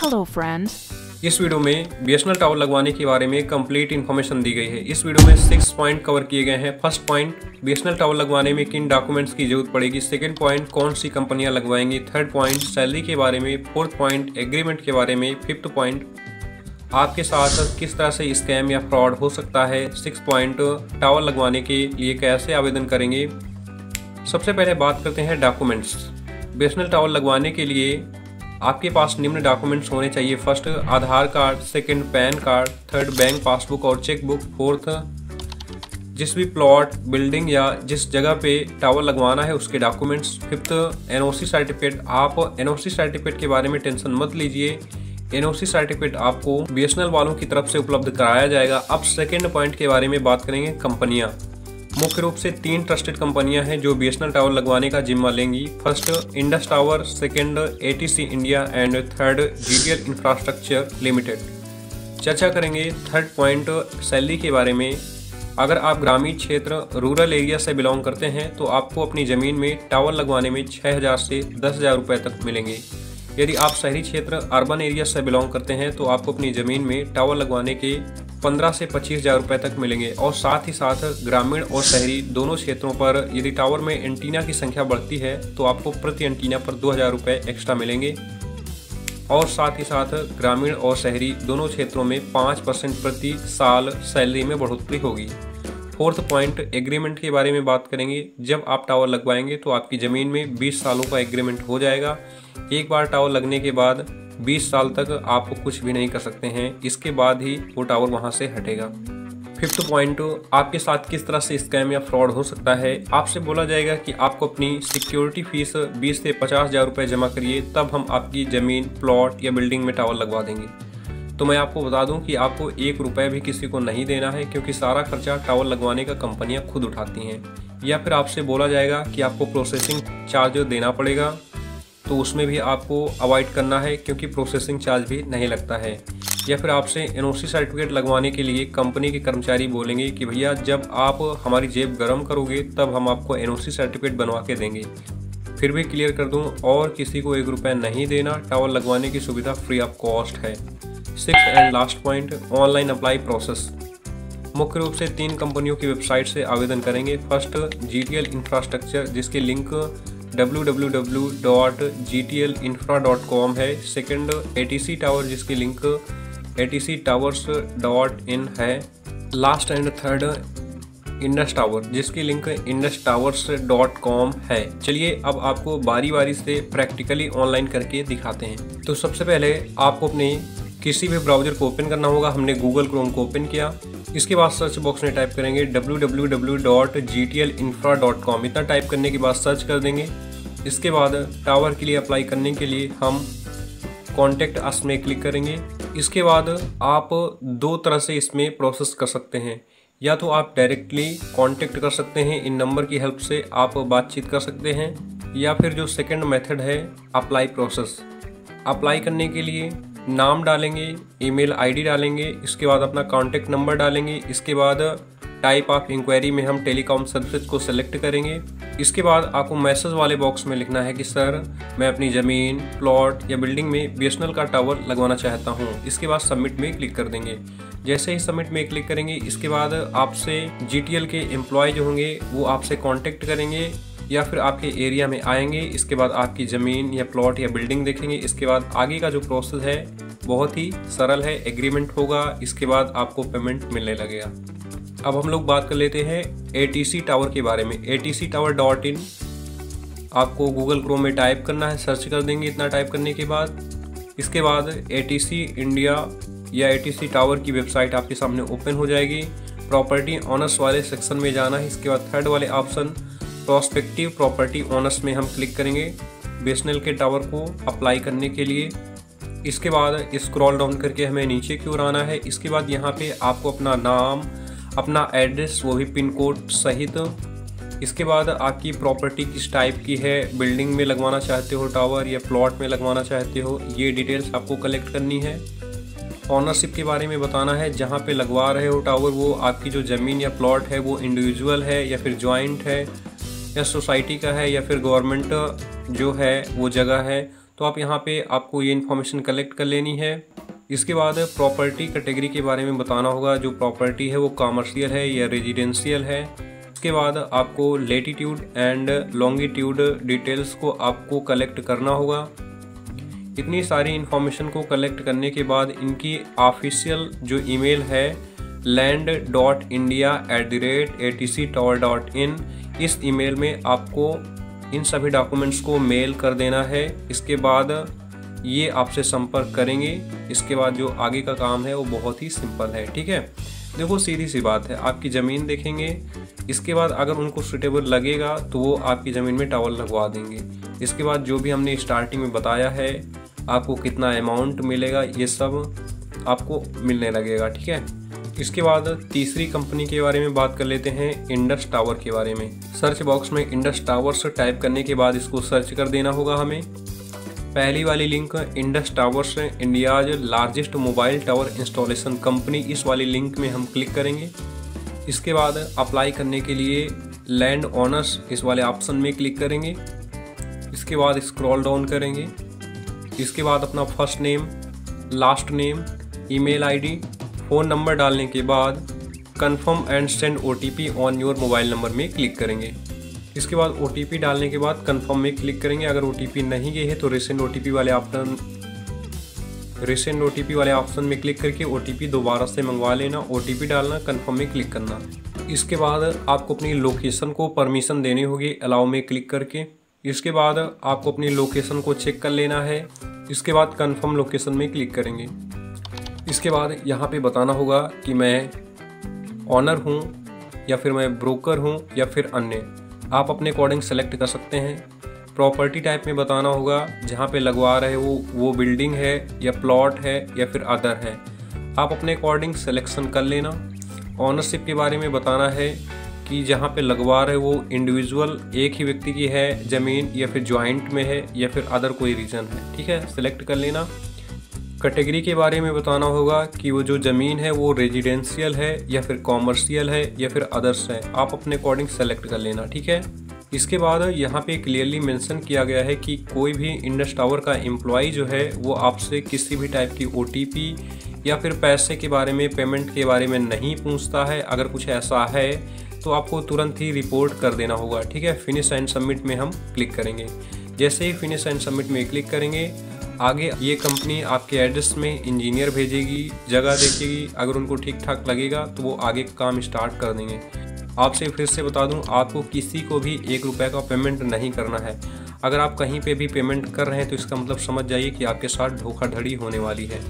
Hello friends इस video में B tower लगवाने के बारे में कंप्लीट इन्फॉर्मेशन दी गई है। इस वीडियो में सिक्स पॉइंट कवर किए गए हैं। फ़र्स्ट पॉइंट बी टावर लगवाने में किन डॉक्यूमेंट्स की ज़रूरत पड़ेगी? सेकंड पॉइंट कौन सी कंपनियाँ लगवाएँगी? थर्ड पॉइंट सैलरी के बारे में। फोर्थ पॉइंट एग्रीमेंट के बारे में। फिफ्थ पॉइंट आपके साथ किस तरह से स्कैम या फ्रॉड हो सकता है? सिक्स पॉइंट टावर लगवाने के लिए कैसे आवेदन करेंगे? सबसे पहले बात करते हैं डॉक्यूमेंट्स बेसनल टावर लगवाने के लिए आपके पास निम्न डॉक्यूमेंट्स होने चाहिए. First Aadhaar card second PAN card third bank passbook और चेक बुक फोर्थ जिस भी प्लॉट बिल्डिंग या जिस जगह पे टावर लगवाना है उसके डॉक्यूमेंट्स फिफ्थ एनओसी सर्टिफिकेट आप एनओसी सर्टिफिकेट के बारे में टेंशन मत लीजिए. एनओसी सर्टिफिकेट आपको बीएसएनएल वालों की तरफ़ से उपलब्ध कराया जाएगा. अब सेकेंड पॉइंट के बारे में बात करेंगे, कंपनियाँ. मुख्य रूप से तीन ट्रस्टेड कंपनियाँ हैं जो बीएसएनएल टावर लगवाने का जिम्मा लेंगी। First Indus tower second ATC India and third GTL infrastructure limited चर्चा करेंगे थर्ड पॉइंट सैलरी के बारे में। अगर आप ग्रामीण क्षेत्र रूरल एरिया से बिलोंग करते हैं तो आपको अपनी ज़मीन में टावर लगवाने में 6000 से दस हज़ार रुपये तक मिलेंगे। यदि आप शहरी क्षेत्र अर्बन एरिया से बिलोंग करते हैं तो आपको अपनी ज़मीन में टावर लगवाने के पंद्रह से पच्चीस हज़ार रुपये तक मिलेंगे। और साथ ही साथ ग्रामीण और शहरी दोनों क्षेत्रों पर यदि टावर में एंटीना की संख्या बढ़ती है तो आपको प्रति एंटीना पर दो हज़ार रुपये एक्स्ट्रा मिलेंगे। और साथ ही साथ ग्रामीण और शहरी दोनों क्षेत्रों में पाँच परसेंट प्रति साल सैलरी में बढ़ोतरी होगी। फोर्थ पॉइंट एग्रीमेंट के बारे में बात करेंगे। जब आप टावर लगवाएँगे तो आपकी ज़मीन में 20 सालों का एग्रीमेंट हो जाएगा। एक बार टावर लगने के बाद 20 साल तक आप कुछ भी नहीं कर सकते हैं। इसके बाद ही वो टावर वहाँ से हटेगा। फिफ्थ पॉइंट आपके साथ किस तरह से स्कैम या फ्रॉड हो सकता है? आपसे बोला जाएगा कि आपको अपनी सिक्योरिटी फ़ीस 20 से पचास हज़ार रुपये जमा करिए, तब हम आपकी ज़मीन प्लॉट या बिल्डिंग में टावर लगवा देंगे। तो मैं आपको बता दूँ कि आपको एक रुपये भी किसी को नहीं देना है, क्योंकि सारा खर्चा टावर लगवाने का कंपनियाँ खुद उठाती हैं। या फिर आपसे बोला जाएगा कि आपको प्रोसेसिंग चार्ज देना पड़ेगा। तो उसमें भी आपको अवॉइड करना है क्योंकि प्रोसेसिंग चार्ज भी नहीं लगता है। या फिर आपसे एनओसी सर्टिफिकेट लगवाने के लिए कंपनी के कर्मचारी बोलेंगे कि भैया, जब आप हमारी जेब गर्म करोगे, तब हम आपको एनओसी सर्टिफिकेट बनवा के देंगे। फिर भी क्लियर कर दूँ, और किसी को एक रुपया नहीं देना टावर लगवाने की सुविधा फ्री ऑफ़ कॉस्ट है। Six and last point online apply process मुख्य रूप से तीन कंपनियों की वेबसाइट से आवेदन करेंगे। First G T L infrastructure जिसके लिंक www.gtlinfra.com है। सेकंड एटीसी टावर जिसकी link ATC towers dot in है। Last and third Indus tower जिसकी link Indus towers dot com है। चलिए अब आपको बारी बारी से प्रैक्टिकली ऑनलाइन करके दिखाते हैं। तो सबसे पहले आपको अपने किसी भी ब्राउज़र को ओपन करना होगा। हमने गूगल क्रोम को ओपन किया। इसके बाद सर्च बॉक्स में टाइप करेंगे www.gtlinfra.com इतना टाइप करने के बाद सर्च कर देंगे। इसके बाद टावर के लिए अप्लाई करने के लिए हम कॉन्टेक्ट अस में क्लिक करेंगे। इसके बाद आप दो तरह से इसमें प्रोसेस कर सकते हैं। या तो आप डायरेक्टली कांटेक्ट कर सकते हैं, इन नंबर की हेल्प से आप बातचीत कर सकते हैं, या फिर जो सेकंड मेथड है, अप्लाई प्रोसेस। अप्लाई करने के लिए नाम डालेंगे, ईमेल आईडी डालेंगे, इसके बाद अपना कॉन्टेक्ट नंबर डालेंगे, इसके बाद टाइप ऑफ़ इंक्वायरी में हम टेलीकॉम सर्विसेज़ को सेलेक्ट करेंगे। इसके बाद आपको मैसेज वाले बॉक्स में लिखना है कि, सर, मैं अपनी ज़मीन प्लॉट या बिल्डिंग में बीएसएनएल का टावर लगवाना चाहता हूँ। इसके बाद सबमिट में क्लिक कर देंगे। जैसे ही सबमिट में क्लिक करेंगे, इसके बाद आपसे जीटीएल के एम्प्लॉय जो होंगे, वो आपसे कॉन्टेक्ट करेंगे। या फिर आपके एरिया में आएँगे, इसके बाद आपकी ज़मीन या प्लॉट या बिल्डिंग देखेंगे, इसके बाद आगे का जो प्रोसेस है, बहुत ही सरल है, एग्रीमेंट होगा, इसके बाद आपको पेमेंट मिलने लगेगा। अब हम लोग बात कर लेते हैं एटीसी टावर के बारे में। एटीसी टावर डॉट इन आपको गूगल क्रोम में टाइप करना है सर्च कर देंगे इतना टाइप करने के बाद। इसके बाद एटीसी इंडिया या एटीसी टावर की वेबसाइट आपके सामने ओपन हो जाएगी। प्रॉपर्टी ऑनर्स वाले सेक्शन में जाना है, इसके बाद थर्ड वाले ऑप्शन प्रोस्पेक्टिव प्रॉपर्टी ऑनर्स में हम क्लिक करेंगे बीएसएनएल के टावर को अप्लाई करने के लिए। इसके बाद स्क्रॉल डाउन करके हमें नीचे की ओर आना है। इसके बाद यहाँ पे आपको अपना नाम, अपना एड्रेस वो भी पिन कोड सहित। इसके बाद आपकी प्रॉपर्टी किस टाइप की है बिल्डिंग में लगवाना चाहते हो टावर या प्लॉट में लगवाना चाहते हो, ये डिटेल्स आपको कलेक्ट करनी है। ऑनरशिप के बारे में बताना है, जहाँ पे लगवा रहे हो टावर वो आपकी जो ज़मीन या प्लॉट है, वो इंडिविजुअल है या फिर जॉइंट है। या सोसाइटी का है या फिर गवर्नमेंट जो है, वो जगह है तो आप यहाँ पे आपको ये इन्फॉर्मेशन कलेक्ट कर लेनी है। इसके बाद प्रॉपर्टी कैटेगरी के बारे में बताना होगा। जो प्रॉपर्टी है, वो कॉमर्शियल है या रेजिडेंशियल है। इसके बाद आपको लेटीट्यूड एंड लॉन्गिट्यूड डिटेल्स को आपको कलेक्ट करना होगा। इतनी सारी इन्फॉर्मेशन को कलेक्ट करने के बाद इनकी ऑफिशियल जो ईमेल है land dot India at the rate A T C tower dot in इस ईमेल में आपको इन सभी डॉक्यूमेंट्स को मेल कर देना है। इसके बाद ये आपसे संपर्क करेंगे। इसके बाद जो आगे का काम है, वो बहुत ही सिंपल है, ठीक है? देखो, सीधी सी बात है, आपकी ज़मीन देखेंगे। इसके बाद अगर उनको सुटेबल लगेगा तो वो आपकी ज़मीन में टावल लगवा देंगे। इसके बाद जो भी हमने स्टार्टिंग में बताया है, आपको कितना अमाउंट मिलेगा, ये सब आपको मिलने लगेगा, ठीक है? इसके बाद तीसरी कंपनी के बारे में बात कर लेते हैं, इंडस टावर के बारे में। सर्च बॉक्स में इंडस टावर्स टाइप करने के बाद इसको सर्च कर देना होगा हमें। पहली वाली link Indus towers India's largest mobile tower installation company. इस वाली लिंक में हम क्लिक करेंगे। इसके बाद अप्लाई करने के लिए लैंड ऑनर्स, इस वाले ऑप्शन में क्लिक करेंगे। इसके बाद स्क्रॉल डाउन करेंगे। इसके बाद अपना first name, last name, email ID phone number डालने के बाद confirm and send OTP on your mobile number में क्लिक करेंगे। इसके बाद ओटीपी डालने के बाद कन्फर्म में क्लिक करेंगे। अगर ओटीपी नहीं गए है तो रिसेंट ओ वाले ऑप्शन रिसेंट ओ वाले ऑप्शन में क्लिक करके ओटीपी दोबारा से मंगवा लेना ओटीपी डालना कन्फर्म में क्लिक करना। इसके बाद आपको अपनी लोकेशन को परमिशन देनी होगी अलाउ में क्लिक करके। इसके बाद आपको अपनी लोकेशन को चेक कर लेना है। इसके बाद कन्फर्म लोकेशन में क्लिक करेंगे। इसके बाद यहाँ पे बताना होगा कि मैं ऑनर हूँ, या फिर मैं ब्रोकर हूँ, या फिर अन्य। आप अपने अकॉर्डिंग सेलेक्ट कर सकते हैं। प्रॉपर्टी टाइप में बताना होगा, जहाँ पे लगवा रहे वो वो बिल्डिंग है, या प्लॉट है, या फिर अदर है। आप अपने अकॉर्डिंग सिलेक्शन कर लेना। ऑनरशिप के बारे में बताना है कि जहाँ पे लगवा रहे वो इंडिविजुअल एक ही व्यक्ति की है, ज़मीन, या फिर ज्वाइंट में है, या फिर अदर कोई रीज़न है। ठीक है? सिलेक्ट कर लेना। कैटेगरी के बारे में बताना होगा कि वो जो ज़मीन है वो रेजिडेंशियल है या फिर कॉमर्शियल है या फिर अदर्स है। आप अपने अकॉर्डिंग सेलेक्ट कर लेना, ठीक है? इसके बाद यहाँ पे क्लियरली मेंशन किया गया है कि कोई भी इंडस टावर का एम्प्लॉय जो है, वो आपसे किसी भी टाइप की ओटीपी या फिर पैसे के बारे में पेमेंट के बारे में नहीं पूछता है। अगर कुछ ऐसा है तो आपको तुरंत ही रिपोर्ट कर देना होगा, ठीक है? फिनिश एंड सबमिट में हम क्लिक करेंगे। जैसे ही फिनिश एंड सबमिट में क्लिक करेंगे आगे ये कंपनी आपके एड्रेस में इंजीनियर भेजेगी, जगह देखेगी, अगर उनको ठीक ठाक लगेगा तो वो आगे काम स्टार्ट कर देंगे। आपसे फिर से बता दूँ, आपको किसी को भी एक रुपए का पेमेंट नहीं करना है। अगर आप कहीं पे भी पेमेंट कर रहे हैं तो इसका मतलब समझ जाइए कि आपके साथ धोखाधड़ी होने वाली है।